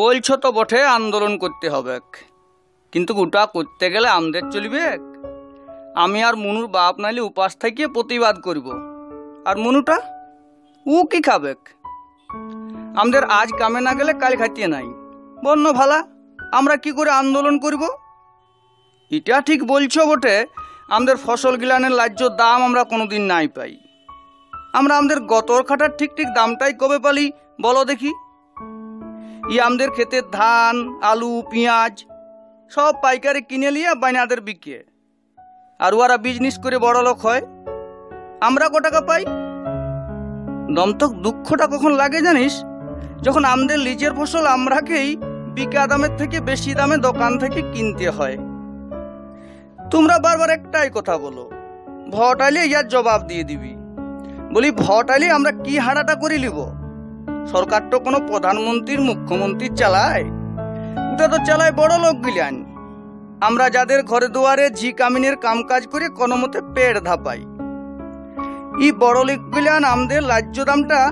বলছো তো বটে, আন্দোলন করতে হবে। কিন্তু ওটা করতে গেলে আমাদের চলবে আমি আর মনুর বাপ নাইলে উপাস থেকে প্রতিবাদ করব। আর মনুটা, ও কি খাবে আমাদের আজ কামে না গেলে কাল খাইতে নাই। বন্য ভালা, আমরা কি করে আন্দোলন করব? এটা ঠিক বলছো বটে, আমাদের ফসল গিলানের লাজ্য দাম আমরা কোনোদিন নাই পাই। আমরা আমাদের গতর খাটার ঠিক ঠিক দামটাই কবে পালি, বলো দেখি। ই আমাদের ক্ষেতের ধান, আলু, পেঁয়াজ সব পাইকারি কিনে নিয়ে বাইনাদের বিকিয়ে আর ওরা বিজনেস করে বড় লোক হয়। আমরা ক টাকা পাই? দমতক দুঃখটা কখন লাগে জানিস? যখন আমাদের লিজের ফসল আমরাকেই বিকা দামের থেকে বেশি দামে দোকান থেকে কিনতে হয়। তোমরা বারবার একটাই কথা বলো, ভট আইলে ইয়ার জবাব দিয়ে দিবি। বলি, ভট আইলে আমরা কি হাড়াটা করে নিব? সরকার তো কোনো প্রধানমন্ত্রীর মুখ্যমন্ত্রী চালায়। ওটা তো চালায় বড় লোক গিলান। আমরা যাদের ঘরে দুয়ারে ঝি কামিনের কামকাজ করে কোনো মতে পেট ধাপাই। ই বড় লোক গিলান, আমাদের লাজ্য দামটা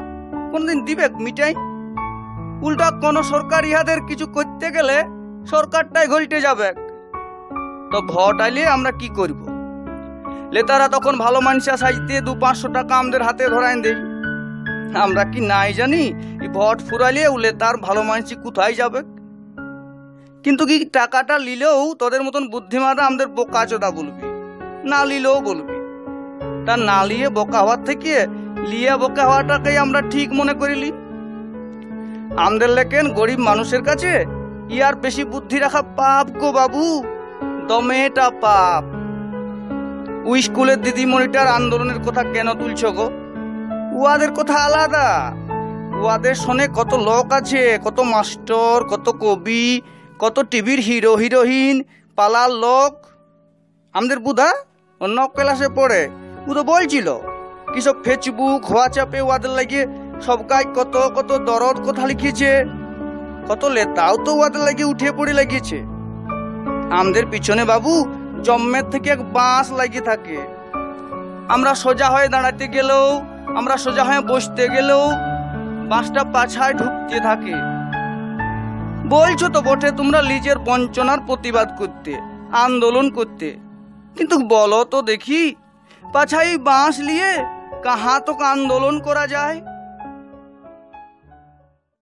কোনদিন দিবে মিটাই? উল্টা কোন সরকার ইহাদের কিছু করতে গেলে সরকারটাই ঘলটে যাবে তো ভট আইলে আমরা কি করব? লেতারা তখন ভালো মানুষা সাজতে দু পাঁচশো টাকা আমাদের হাতে ধরাই দেই। আমরা কি নাই জানি? ভট ফুরাইলে উলে তার ভালো মানুষই কোথায় যাবে? কিন্তু কি টাকাটা নিলেও তোদের মতন বুদ্ধিমানরা আমাদের বোকা চোদা বলবি? না নিলেও বলবি। তা না লিয়ে বোকা হওয়ার থেকে লিয়া বোকা হওয়াটাকেই আমরা ঠিক মনে করিলি। আমাদের লেখেন গরিব মানুষের কাছে ইয়ার বেশি বুদ্ধি রাখা পাপ গো বাবু, দমেটা পাপ। ওই স্কুলের দিদিমণিটার আন্দোলনের কথা কেন তুলছ গো? উয়াদের কথা আলাদা। উয়াদের শোনে কত লোক আছে, কত মাস্টার, কত কবি, কত টিভির হিরো হিরোইন পালার লোক। আমাদের বুধা অন্য ক্লাসে পড়ে। ও তো বলছিল, কিসব ফেসবুক হোয়াটসঅ্যাপে ওয়াদের লাগিয়ে সব গাই কত কত দরদ কথা লিখেছে কত লেতাও তো ওয়াদের লাগিয়ে উঠে পড়ে লাগিয়েছে। আমাদের পিছনে বাবু জম্মের থেকে এক বাঁশ লাগিয়ে থাকে। আমরা সোজা হয়ে দাঁড়াতে গেলেও আমরা সোজা হয়ে বসতে গেলেও বাসটা পাছায় ঢুকতে থাকে। বলছো তো বটে তোমরা লিজের বঞ্চনার প্রতিবাদ করতে, আন্দোলন করতে। কিন্তু বলো তো দেখি পাছাই বাঁশ নিয়ে কাহা তো আন্দোলন করা যায়?